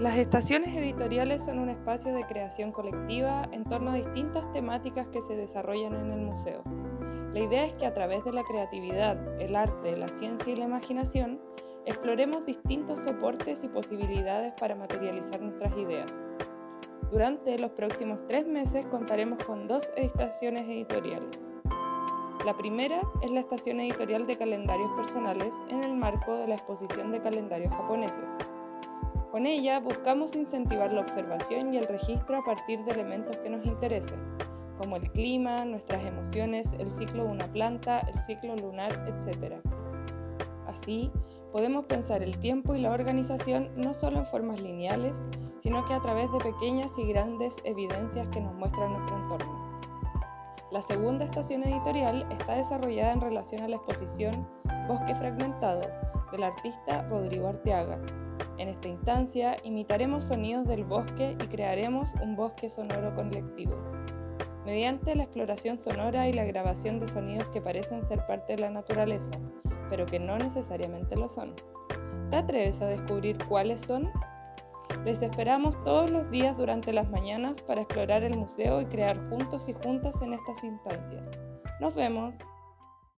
Las estaciones editoriales son un espacio de creación colectiva en torno a distintas temáticas que se desarrollan en el museo. La idea es que a través de la creatividad, el arte, la ciencia y la imaginación, exploremos distintos soportes y posibilidades para materializar nuestras ideas. Durante los próximos tres meses contaremos con dos estaciones editoriales. La primera es la estación editorial de calendarios personales en el marco de la exposición de calendarios japoneses. Con ella buscamos incentivar la observación y el registro a partir de elementos que nos interesen, como el clima, nuestras emociones, el ciclo de una planta, el ciclo lunar, etc. Así, podemos pensar el tiempo y la organización no solo en formas lineales, sino que a través de pequeñas y grandes evidencias que nos muestran nuestro entorno. La segunda estación editorial está desarrollada en relación a la exposición Bosque Fragmentado del artista Rodrigo Arteaga. En esta instancia imitaremos sonidos del bosque y crearemos un bosque sonoro colectivo. Mediante la exploración sonora y la grabación de sonidos que parecen ser parte de la naturaleza, pero que no necesariamente lo son. ¿Te atreves a descubrir cuáles son? Les esperamos todos los días durante las mañanas para explorar el museo y crear juntos y juntas en estas instancias. Nos vemos.